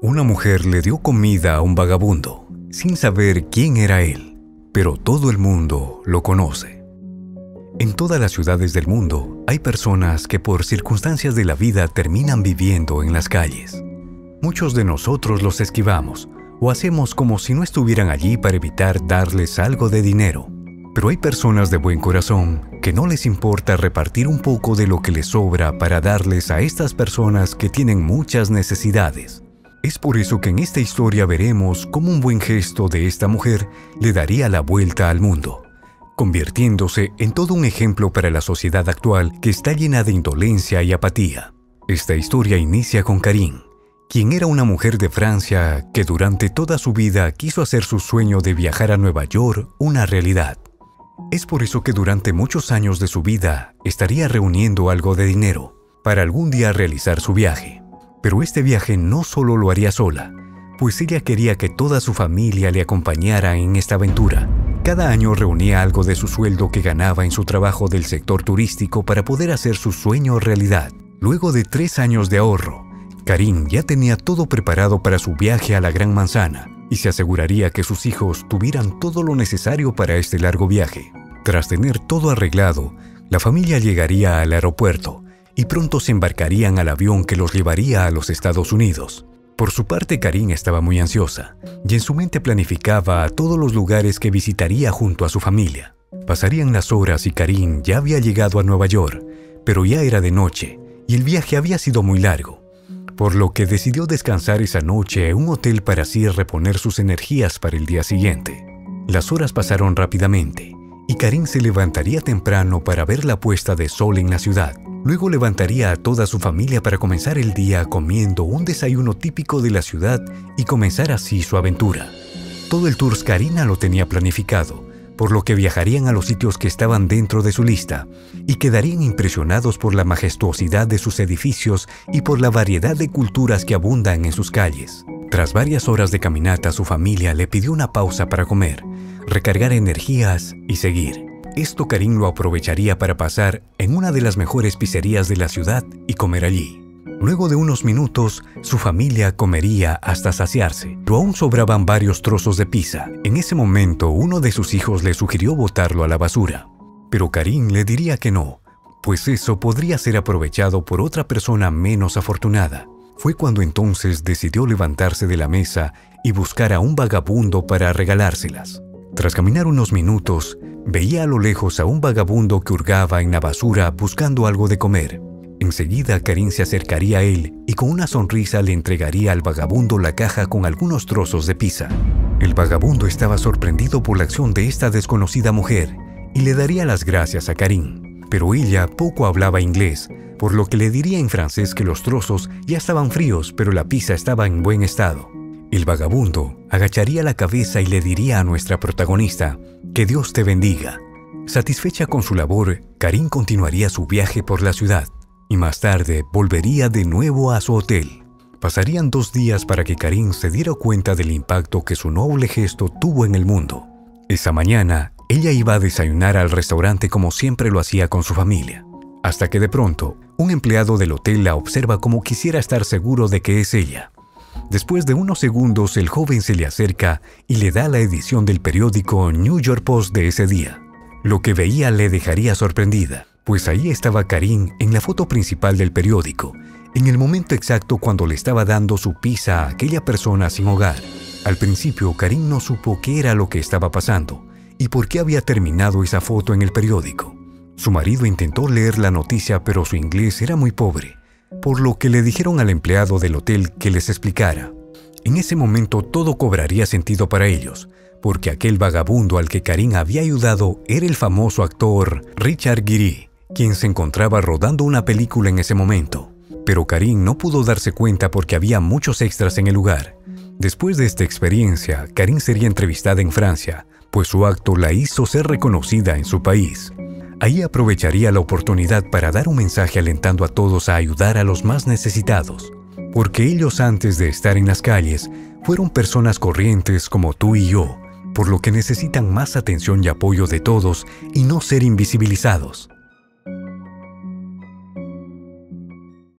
Una mujer le dio comida a un vagabundo, sin saber quién era él, pero todo el mundo lo conoce. En todas las ciudades del mundo hay personas que por circunstancias de la vida terminan viviendo en las calles. Muchos de nosotros los esquivamos o hacemos como si no estuvieran allí para evitar darles algo de dinero. Pero hay personas de buen corazón que no les importa repartir un poco de lo que les sobra para darles a estas personas que tienen muchas necesidades. Es por eso que en esta historia veremos cómo un buen gesto de esta mujer le daría la vuelta al mundo, convirtiéndose en todo un ejemplo para la sociedad actual que está llena de indolencia y apatía. Esta historia inicia con Karin, quien era una mujer de Francia que durante toda su vida quiso hacer su sueño de viajar a Nueva York una realidad. Es por eso que durante muchos años de su vida estaría reuniendo algo de dinero para algún día realizar su viaje. Pero este viaje no solo lo haría sola, pues ella quería que toda su familia le acompañara en esta aventura. Cada año reunía algo de su sueldo que ganaba en su trabajo del sector turístico para poder hacer su sueño realidad. Luego de tres años de ahorro, Karim ya tenía todo preparado para su viaje a la Gran Manzana y se aseguraría que sus hijos tuvieran todo lo necesario para este largo viaje. Tras tener todo arreglado, la familia llegaría al aeropuerto y pronto se embarcarían al avión que los llevaría a los Estados Unidos. Por su parte, Karin estaba muy ansiosa y en su mente planificaba a todos los lugares que visitaría junto a su familia. Pasarían las horas y Karin ya había llegado a Nueva York, pero ya era de noche y el viaje había sido muy largo, por lo que decidió descansar esa noche en un hotel para así reponer sus energías para el día siguiente. Las horas pasaron rápidamente y Karin se levantaría temprano para ver la puesta de sol en la ciudad. Luego levantaría a toda su familia para comenzar el día comiendo un desayuno típico de la ciudad y comenzar así su aventura. Todo el tour Karina lo tenía planificado, por lo que viajarían a los sitios que estaban dentro de su lista y quedarían impresionados por la majestuosidad de sus edificios y por la variedad de culturas que abundan en sus calles. Tras varias horas de caminata, su familia le pidió una pausa para comer, recargar energías y seguir. Esto Karim lo aprovecharía para pasar en una de las mejores pizzerías de la ciudad y comer allí. Luego de unos minutos, su familia comería hasta saciarse, pero aún sobraban varios trozos de pizza. En ese momento, uno de sus hijos le sugirió botarlo a la basura. Pero Karim le diría que no, pues eso podría ser aprovechado por otra persona menos afortunada. Fue cuando entonces decidió levantarse de la mesa y buscar a un vagabundo para regalárselas. Tras caminar unos minutos, Veía a lo lejos a un vagabundo que hurgaba en la basura buscando algo de comer. Enseguida Karim se acercaría a él y con una sonrisa le entregaría al vagabundo la caja con algunos trozos de pizza. El vagabundo estaba sorprendido por la acción de esta desconocida mujer y le daría las gracias a Karim. Pero ella poco hablaba inglés, por lo que le diría en francés que los trozos ya estaban fríos pero la pizza estaba en buen estado. El vagabundo agacharía la cabeza y le diría a nuestra protagonista, que Dios te bendiga. Satisfecha con su labor, Karim continuaría su viaje por la ciudad y más tarde volvería de nuevo a su hotel. Pasarían dos días para que Karim se diera cuenta del impacto que su noble gesto tuvo en el mundo. Esa mañana, ella iba a desayunar al restaurante como siempre lo hacía con su familia, hasta que de pronto, un empleado del hotel la observa como quisiera estar seguro de que es ella. Después de unos segundos, el joven se le acerca y le da la edición del periódico New York Post de ese día. Lo que veía le dejaría sorprendida, pues ahí estaba Karim en la foto principal del periódico, en el momento exacto cuando le estaba dando su pizza a aquella persona sin hogar. Al principio, Karim no supo qué era lo que estaba pasando y por qué había terminado esa foto en el periódico. Su marido intentó leer la noticia, pero su inglés era muy pobre por lo que le dijeron al empleado del hotel que les explicara. En ese momento todo cobraría sentido para ellos, porque aquel vagabundo al que Karim había ayudado era el famoso actor Richard Gere, quien se encontraba rodando una película en ese momento. Pero Karim no pudo darse cuenta porque había muchos extras en el lugar. Después de esta experiencia, Karim sería entrevistada en Francia, pues su acto la hizo ser reconocida en su país. Ahí aprovecharía la oportunidad para dar un mensaje alentando a todos a ayudar a los más necesitados, porque ellos antes de estar en las calles fueron personas corrientes como tú y yo, por lo que necesitan más atención y apoyo de todos y no ser invisibilizados.